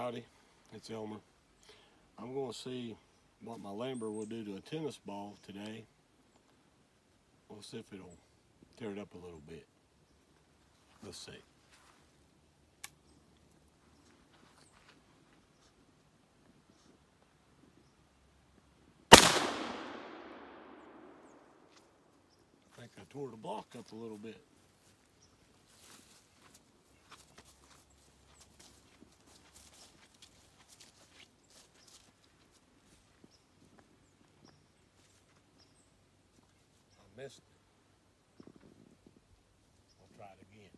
Howdy, it's Elmer. I'm going to see what my Lanber will do to a tennis ball today. We'll see if it'll tear it up a little bit. Let's see. I think I tore the block up a little bit. Missed it. I'll try it again.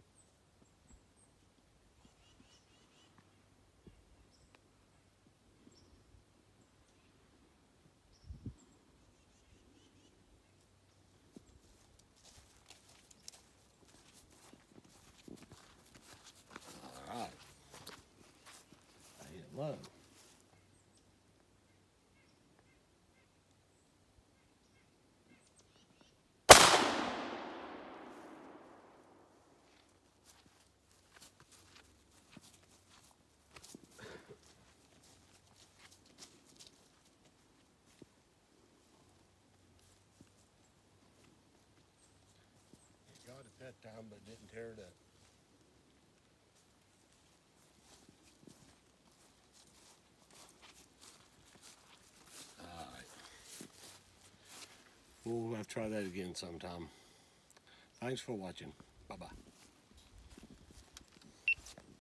All right. I hit it low. It got it that time, but didn't tear it up. Alright. We'll have to try that again sometime. Thanks for watching. Bye bye.